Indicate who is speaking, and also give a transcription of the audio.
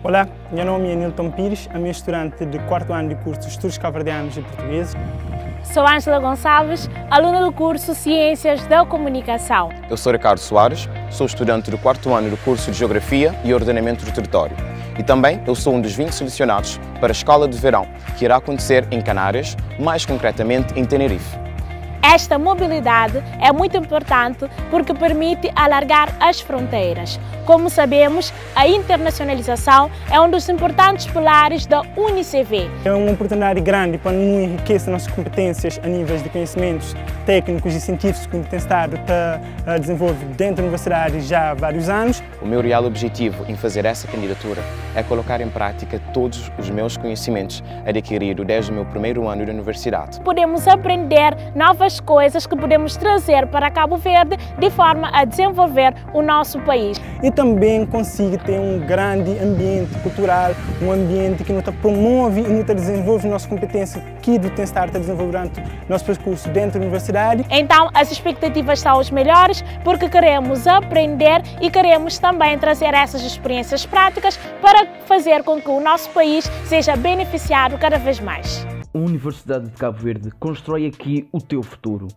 Speaker 1: Olá, meu nome é Nilton Pires, a minha estudante de quarto ano de curso de Estudos Cavardianos e Portugueses.
Speaker 2: Sou Ângela Gonçalves, aluna do curso Ciências da Comunicação.
Speaker 3: Eu sou Ricardo Soares, sou estudante do quarto ano do curso de Geografia e Ordenamento do Território. E também eu sou um dos 20 selecionados para a Escola de Verão, que irá acontecer em Canárias, mais concretamente em Tenerife.
Speaker 2: Esta mobilidade é muito importante porque permite alargar as fronteiras. Como sabemos, a internacionalização é um dos importantes pilares da UNICV.
Speaker 1: É uma oportunidade grande para nos enriquecer nossas competências a níveis de conhecimentos técnicos e científicos que o Estado está desenvolvendo dentro da universidade já há vários anos.
Speaker 3: O meu real objetivo em fazer essa candidatura é colocar em prática todos os meus conhecimentos adquiridos desde o meu primeiro ano de universidade.
Speaker 2: Podemos aprender novas coisas que podemos trazer para Cabo Verde de forma a desenvolver o nosso país.
Speaker 1: E também consigo ter um grande ambiente cultural, um ambiente que nos promove e nos desenvolve nossas competências que do estar a desenvolver durante nosso percurso dentro da universidade.
Speaker 2: Então as expectativas são as melhores porque queremos aprender e queremos também trazer essas experiências práticas para fazer com que o nosso país seja beneficiado cada vez mais.
Speaker 4: Universidade de Cabo Verde constrói aqui o teu futuro.